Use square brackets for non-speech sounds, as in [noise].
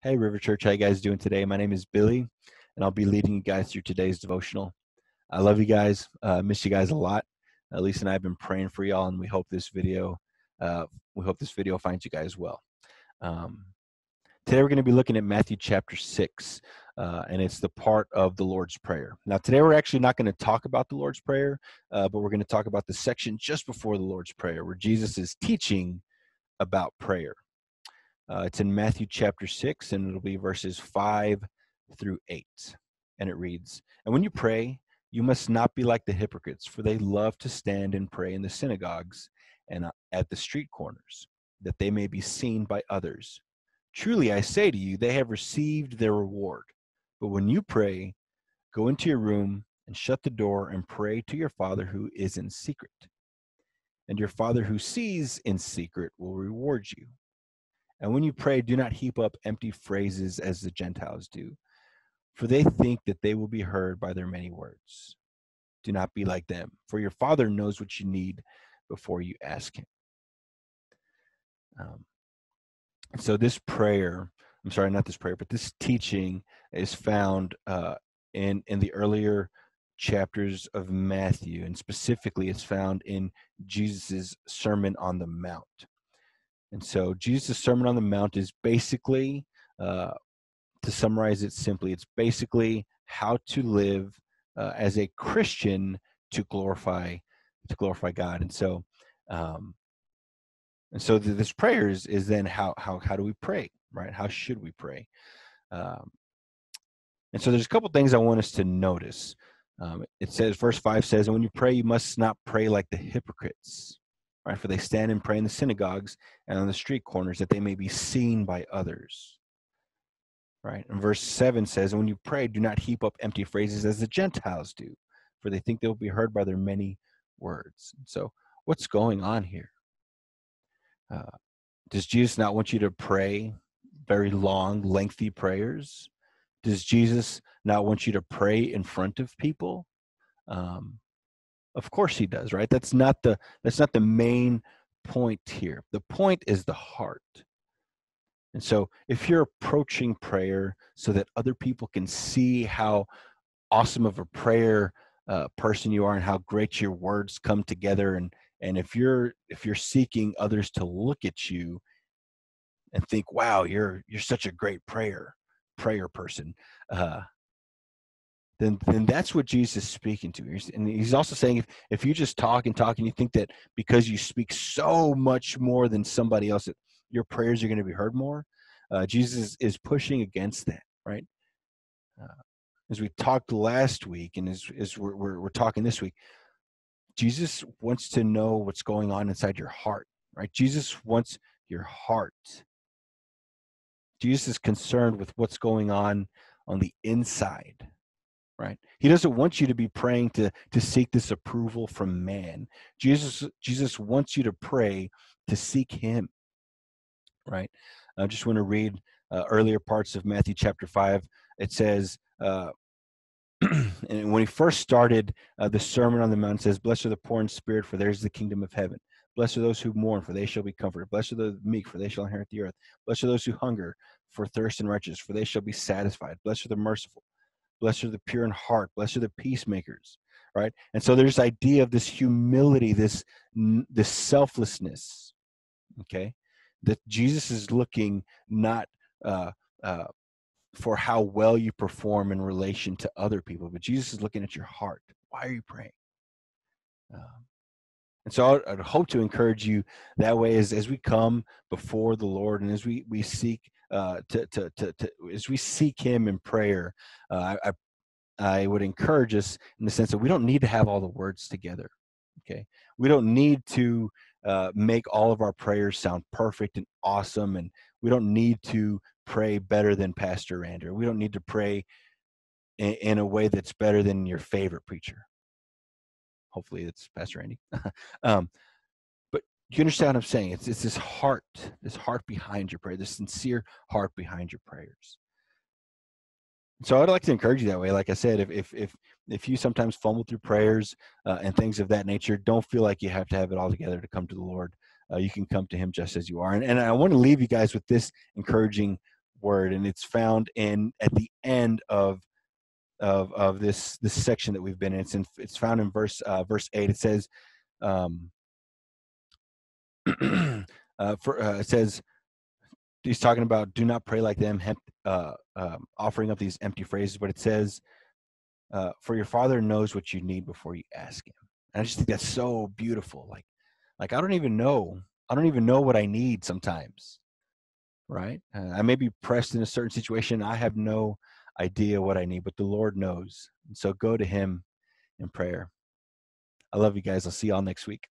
Hey, River Church, how you guys doing today? My name is Billy, and I'll be leading you guys through today's devotional. I love you guys. Uh, miss you guys a lot. Uh, Lisa and I have been praying for y'all, and we hope this video, uh, we hope this video finds you guys well. Um, today we're going to be looking at Matthew chapter six, uh, and it's the part of the Lord's Prayer. Now, today we're actually not going to talk about the Lord's Prayer, uh, but we're going to talk about the section just before the Lord's Prayer, where Jesus is teaching about prayer. Uh, it's in Matthew chapter 6, and it'll be verses 5 through 8. And it reads And when you pray, you must not be like the hypocrites, for they love to stand and pray in the synagogues and uh, at the street corners, that they may be seen by others. Truly, I say to you, they have received their reward. But when you pray, go into your room and shut the door and pray to your Father who is in secret. And your Father who sees in secret will reward you. And when you pray, do not heap up empty phrases as the Gentiles do, for they think that they will be heard by their many words. Do not be like them, for your Father knows what you need before you ask Him. Um, so, this prayer, I'm sorry, not this prayer, but this teaching is found uh, in, in the earlier chapters of Matthew, and specifically, it's found in Jesus' Sermon on the Mount. And so Jesus' Sermon on the Mount is basically, uh, to summarize it simply, it's basically how to live uh, as a Christian to glorify to glorify God. And so, um, and so this prayer is, is then how how how do we pray, right? How should we pray? Um, and so there's a couple things I want us to notice. Um, it says, verse five says, "And when you pray, you must not pray like the hypocrites." Right? For they stand and pray in the synagogues and on the street corners that they may be seen by others. Right? And verse 7 says, And when you pray, do not heap up empty phrases as the Gentiles do, for they think they will be heard by their many words. So, what's going on here? Uh, does Jesus not want you to pray very long, lengthy prayers? Does Jesus not want you to pray in front of people? Um, of course he does, right? That's not the that's not the main point here. The point is the heart. And so if you're approaching prayer so that other people can see how awesome of a prayer uh, person you are and how great your words come together and and if you're if you're seeking others to look at you and think wow you're you're such a great prayer prayer person uh, then then that's what Jesus is speaking to. And he's also saying if, if you just talk and talk and you think that because you speak so much more than somebody else, that your prayers are going to be heard more, uh, Jesus is pushing against that, right? Uh, as we talked last week and as, as we're, we're, we're talking this week, Jesus wants to know what's going on inside your heart, right? Jesus wants your heart. Jesus is concerned with what's going on on the inside right? He doesn't want you to be praying to to seek this approval from man. Jesus jesus wants you to pray to seek him right? I just want to read uh, earlier parts of matthew chapter 5 it says uh, [clears throat] and when he first started uh, the sermon on the mount says blessed are the poor in spirit for theirs is the kingdom of heaven. Blessed are those who mourn for they shall be comforted. Blessed are the meek for they shall inherit the earth. Blessed are those who hunger for thirst and righteous for they shall be satisfied. Blessed are the merciful Blessed are the pure in heart. Blessed are the peacemakers. Right. And so there's this idea of this humility, this this selflessness. Okay, that Jesus is looking not uh, uh, for how well you perform in relation to other people, but Jesus is looking at your heart. Why are you praying? Um, and so I'd, I'd, hope to encourage you that way as, as we come before the Lord and as we, we seek uh, to, to, to, to, as we seek Him in prayer, uh, I, I would encourage us in the sense that we don't need to have all the words together. Okay, we don't need to uh, make all of our prayers sound perfect and awesome, and we don't need to pray better than Pastor Andrew. We don't need to pray in, in a way that's better than your favorite preacher. Hopefully, it's Pastor Andy. [laughs] um, you understand what I'm saying? It's it's this heart, this heart behind your prayer, this sincere heart behind your prayers. So I'd like to encourage you that way. Like I said, if if if if you sometimes fumble through prayers uh, and things of that nature, don't feel like you have to have it all together to come to the Lord. Uh, you can come to Him just as you are. And, and I want to leave you guys with this encouraging word, and it's found in at the end of of of this this section that we've been in. It's in, it's found in verse uh, verse eight. It says, um, [clears throat] uh, for uh, it says he's talking about do not pray like them, uh, um, offering up these empty phrases, but it says, uh, for your Father knows what you need before you ask Him. And I just think that's so beautiful. Like, like I don't even know. I don't even know what I need sometimes. Right? Uh, I may be pressed in a certain situation. I have no idea what I need, but the Lord knows. And so go to Him in prayer. I love you guys. I'll see y'all next week.